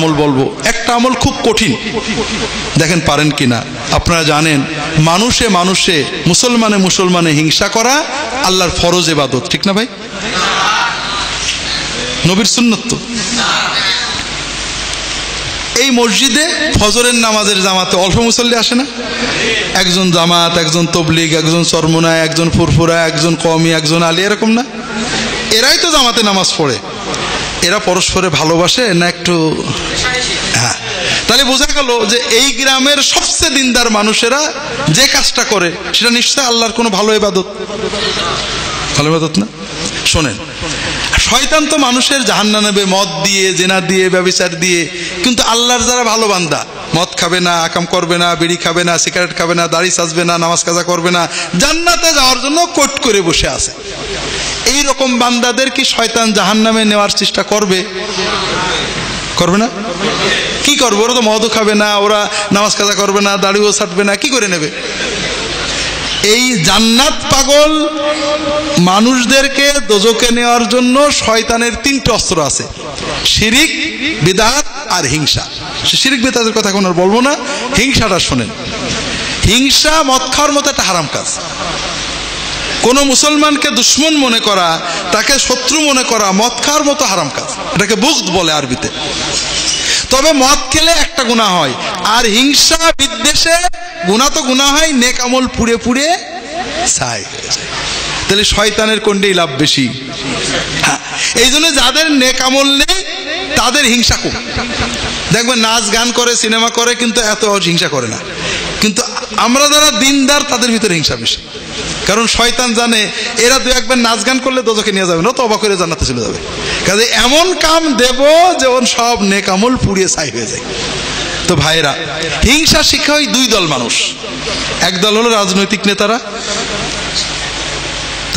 আমল বলব। একটা আমল খুব কঠিন। দেখেন পারেন কি না আপনারা জানেন, মানুষে মানুষে, মুসলমানে মুসলমানে হিংসা করা আল্লাহর ফরজ এবাদত ঠিক না ভাই? নবীর সুন্নত এই মসজিদে ফজরের নামাজের জামাতে অল্প মুসল্লি আসে না? একজন জামাত, একজন তবলিগ, একজন চরমোনা একজন ফুরফুরা, একজন কমি একজন আলী, এরকম না? এরাই তো জামাতে নামাজ পড়ে। এরা পরস্পরে ভালোবাসে না একটু হ্যাঁ। তাহলে বোঝা গেল যে এই গ্রামের সবচেয়ে দিনদার মানুষেরা যে কাজটা করে, সেটা নিশ্চয় আল্লাহর কোনো ভালো এবাদত ভালো এবাদত না? শোনেন, শয়তান তো মানুষের জাহান্না নেবে, মদ দিয়ে, জেনা দিয়ে, ব্যবচার দিয়ে, কিন্তু আল্লাহর যারা ভালো বান্দা, মদ খাবে না, আকাম করবে না, বিড়ি খাবে না, সিগারেট খাবে না, দাড়ি সাজবে না, নামাজ কাজা করবে না, জান্নাতে যাওয়ার জন্য কোট করে বসে আছে। এই রকম বান্দাদের কি শয়তান জাহান্নামে নেওয়ার চেষ্টা করবে? করবে না? কি করবে? ওরা তো মদও খাবে না, ওরা নামাজ কাজা করবে না দাড়িও ছাটবে না, কি করে নেবে? এই জান্নাত পাগল মানুষদেরকে দোজকে নেওয়ার জন্য শয়তানের তিনটে অস্ত্র আছে। শিরিক, বিদাত আর হিংসা। শিরিক, বিদাতের কথা এখন আর বলব না, হিংসাটা শোনেন। হিংসা মদ খাওয়ার মতো একটা হারাম কাজ। কোনো মুসলমানকে দুশ্মন মনে করা তাকে শত্রু মনে করা মদ খাওয়ার মতো হারাম কাজ। এটাকে বুগদ বলে আরবিতে। তবে মদ খেলে একটা গুণা হয় আর হিংসা বিদ্বেষে গুণা তো গুণা হয় নেক আমল পুড়ে পুড়ে ছাই তাহলে শয়তানের কোনটাই লাভ বেশি? হ্যাঁ, এই জন্য যাদের নেক আমল নেই তাদের হিংসা কম। দেখবেন নাচ গান করে সিনেমা করে কিন্তু এত হিংসা করে না। কিন্তু আমরা যারা দিনদার তাদের ভিতরে হিংসা বেশি। কারণ শয়তান জানে, এরা দু একবার নাচ গান করলে দোজকে নিয়ে যাবে, না তো অবাক করে জানাতে চলে যাবে। কাজে এমন কাম দেব যেমন সব নেকামল পুড়িয়ে ছাই হয়ে যায়। তো ভাইরা হিংসা শিক্ষা হয় দুই দল মানুষ। এক দল হলো রাজনৈতিক নেতারা,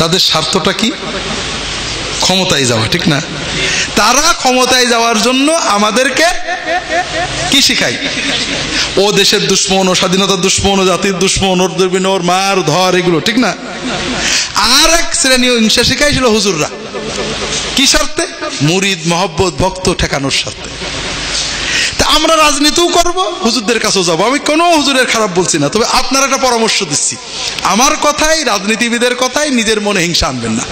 তাদের স্বার্থটা কি? ক্ষমতায় যাওয়া, ঠিক না? তারা ক্ষমতায় যাওয়ার জন্য আমাদেরকে কি শিখাই ও দেশের দুশ্মন, ও স্বাধীনতার দুশ্মন, ও জাতির দুশ্মন, ওর দুর্বিন ওর মার, ধর, এগুলো, ঠিক না? আর এক শ্রেণি হিংসা শিখাইছিল হুজুররা। কি স্বার্থে? মুরিদ, মহব্বত, ভক্ত ঠেকানোর স্বার্থে। তা আমরা রাজনীতিও করব, হুজুরদের কাছেও যাব। আমি কোনো হুজুরের খারাপ বলছি না, তবে আপনার একটা পরামর্শ দিচ্ছি। আমার কথাই, রাজনীতিবিদের কথাই নিজের মনে হিংসা আনবেন না।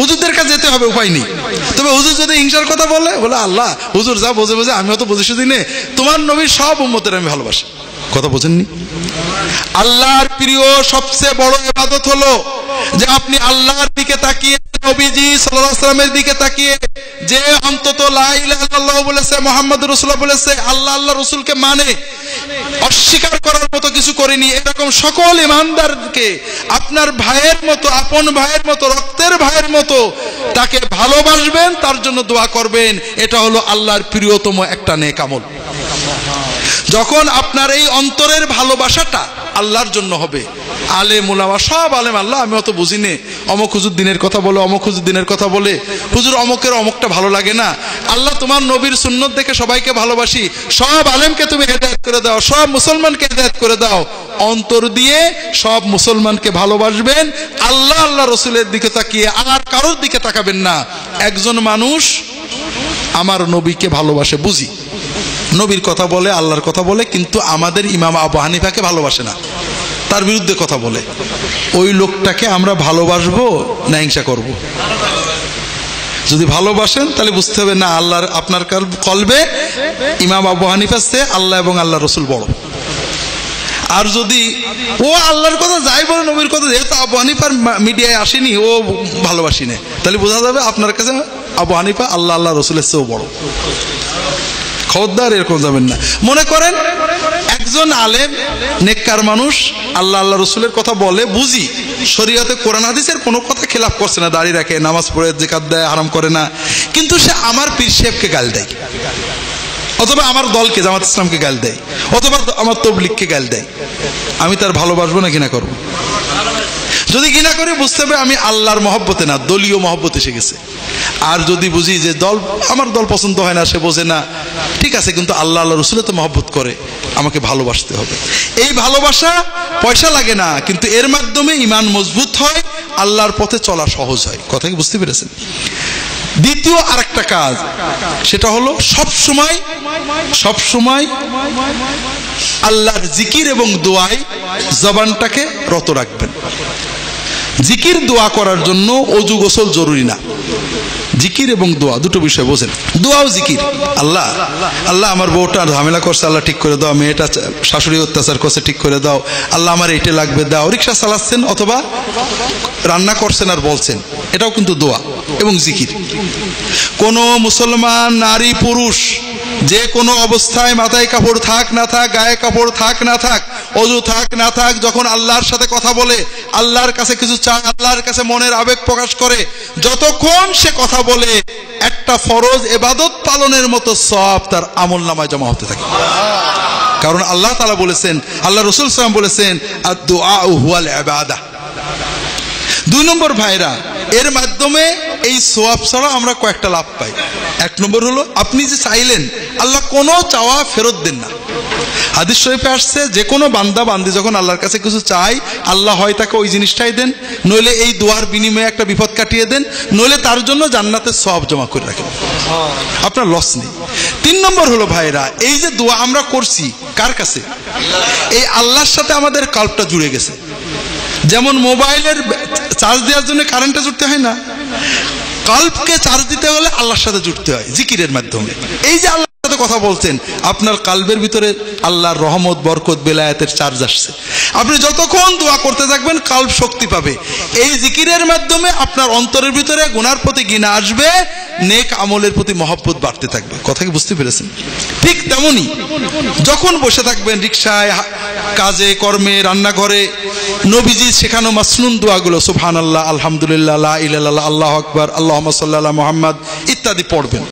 হুজুরদের কাছে যেতে হবে, উপায় নেই। তবে হুজুর যদি হিংসার কথা বলে বলে, আল্লাহ, হুজুর যা বোঝে বোঝে, আমিও তো বুঝে শুধু নে তোমার নবীর সব উম্মতের আমি ভালোবাসি। কথা বোঝেননি? আল্লাহর প্রিয় সবচেয়ে বড় ইবাদত হলো যে আপনি আল্লাহর দিকে তাকিয়ে নবীজি সাল্লাল্লাহু সাল্লামের দিকে তাকিয়ে যে অন্তত লা ইলাহা ইল্লাল্লাহ বলেছে মোহাম্মদ রাসূলুল্লাহ বলেছে, আল্লাহ আল্লাহ রসুলকে মানে অস্বীকার করার মতো কিছু করেনি। এরকম সকল ইমানদারকে আপনার ভাইয়ের মতো, আপন ভাইয়ের মতো, রক্তের ভাইয়ের মতো তাকে ভালোবাসবেন, তার জন্য দোয়া করবেন। এটা হলো আল্লাহর প্রিয়তম একটা নেক আমল। যখন আপনার এই অন্তরের ভালোবাসাটা আল্লাহর জন্য হবে। আলে মুলামা সব আলেম আল্লাহ, আমি অত বুঝি নে। অমক হুজুর দিনের কথা বলে, অমক হুজুর দিনের কথা বলে। হুজুর, অমকের অমকটা ভালো লাগে না। আল্লাহ তোমার নবীর সুন্নত দেখে সবাইকে ভালোবাসি। সব আলেমকে তুমি হেদায়ত করে দাও, সব মুসলমানকে হেদায়ত করে দাও। অন্তর দিয়ে সব মুসলমানকে ভালোবাসবেন। আল্লাহ আল্লাহ রসুলের দিকে তাকিয়ে আর কারোর দিকে তাকাবেন না। একজন মানুষ আমার নবীকে ভালোবাসে, বুঝি? নবীর কথা বলে, আল্লাহর কথা বলে, কিন্তু আমাদের ইমাম আবু হানিফাকে ভালোবাসে না। তার বিরুদ্ধে কথা বলে। ওই লোকটাকে আমরা ভালোবাসবো না হিংসা করব। যদি ভালোবাসেন, তাহলে বুঝতে হবে, না, আল্লাহর, আপনার কাল- কলবে ইমাম আবু হানিফার চেয়ে আল্লাহ এবং আল্লাহ রসুল বড়। আর যদি ও আল্লাহর কথা যাই বলে, নবীর কথা, যেহেতু আবু হানিফার মিডিয়ায় আসেনি, ও ভালোবাসি না। তাহলে বোঝা যাবে আপনার কাছে আবু হানিফা আল্লাহ আল্লাহ রসুলের চেয়েও বড়। খবরদার এরকম যাবেন না। মনে করেন, একজন আলেম, নেককার মানুষ, আল্লাহ আল্লাহ রসুলের কথা বলে, বুঝি শরীয়তে কোরআন হাদিসের কোনো কথা খেলাপ করছে না, দাঁড়িয়ে রাখে, নামাজ পড়ে, জেকাত দেয়, হারাম করে না। কিন্তু সে আমার পীর সাহেবকে গাল দেয়। অথবা আমার দলকে, জামাত ইসলামকে গাল দেয়। অথবা আমার তবলিককে গাল দেয়। আমি তার ভালোবাসবো না, ঘৃণা করব। যদি ঘৃণা করে, বুঝতে হবে আমি আল্লাহর মহব্বতে না, দলীয় মহব্বত এসে গেছে। আর যদি বুঝি যে দল, আমার দল পছন্দ হয় না, সে বোঝে না, ঠিক আছে, কিন্তু আল্লাহ আল্লাহ রসুলে তো মহব্বত করে, আমাকে ভালোবাসতে হবে। এই ভালোবাসা পয়সা লাগে না, কিন্তু এর মাধ্যমে ইমান মজবুত হয়, আল্লাহর পথে চলা সহজ হয়। কথা কি বুঝতে পেরেছেন? দ্বিতীয় আরেকটা কাজ, সেটা হলো সব সময় সব সময় আল্লাহর জিকির এবং দোয়ায় জবানটাকে রত রাখবেন। জিকির দোয়া করার জন্য অজু গোসল জরুরি না। জিকির এবং দোয়া, দুটো বিষয় বোঝেন। দোয়াও জিকির। আল্লাহ আল্লাহ আমার বউটা ঝামেলা করছে, আল্লাহ ঠিক করে দাও। মেয়েটা শাশুড়ি অত্যাচার করছে, ঠিক করে দাও। আল্লাহ আমার এইটা লাগবে, দাও। রিক্সা চালাচ্ছেন অথবা রান্না করছেন আর বলছেন। এটাও কিন্তু দোয়া এবং জিকির। কোনো মুসলমান, নারী, পুরুষ, যে কোনো অবস্থায় মাথায় কাপড় থাক না থাক, গায়ে কাপড় থাক না থাক অজু থাক, না থাক, যখন আল্লাহর সাথে কথা বলে, আল্লাহর কাছে কিছু চায়, আল্লাহর কাছে মনের আবেগ প্রকাশ করে, যতক্ষণ সে কথা বলে, একটা ফরজ এবাদত পালনের মতো সব তার আমল নামায় জমা হতে থাকে। কারণ আল্লাহ তালা বলেছেন, আল্লাহ রসুল সালাম বলেছেন দুই নম্বর ভাইরা, এর মাধ্যমে এই সোয়াব ছাড়া আমরা কয়েকটা লাভ পাই। এক নম্বর হলো, আপনি যে চাইলেন, আল্লাহ কোনো চাওয়া ফেরত দেন না। হাদিস শরীফে আসছে, যে কোনো বান্দা, বান্দি যখন আল্লাহর কাছে কিছু চাই আল্লাহ হয় তাকে ওই জিনিসটাই দেন। নইলে এই দোয়ার বিনিময়ে একটা বিপদ কাটিয়ে দেন, নইলে তার জন্য জান্নাতের সব জমা করে রাখেন আপনার লস নেই। তিন নম্বর হলো ভাইরা এই যে দোয়া আমরা করছি, কার কাছে? এই আল্লাহর সাথে আমাদের কাল্পটা জুড়ে গেছে। যেমন মোবাইলের চার্জ দেওয়ার জন্য কারেন্টে জুড়তে হয় না, কাল্পকে চার্জ দিতে হলে আল্লাহর সাথে জুড়তে হয়, জিকিরের মাধ্যমে। এই যে আল্লাহর সাথে কথা বলছেন, আপনার কালবের ভিতরে আল্লাহর রহমত, বরকত, বেলায়াতের চার্জ আসছে। আপনি যতক্ষণ দোয়া করতে থাকবেন কাল্প শক্তি পাবে। এই জিকিরের মাধ্যমে আপনার অন্তরের ভিতরে গুনার প্রতি গিনা আসবে, নেক আমলের প্রতি মহব্বত বাড়তে থাকবে। কথা কি বুঝতে পেরেছেন? ঠিক তেমনি যখন বসে থাকবেন রিক্সায় কাজে, কর্মে, রান্নাঘরে, নবীজি শেখানো মাসনুন দোয়াগুলো সুবহান আল্লাহ আলহামদুলিল্লাহ ইল্লাল্লাহ, আল্লাহ আকবর আল্লাহ সাল্লাহ মোহাম্মদ, ইত্যাদি পড়বেন।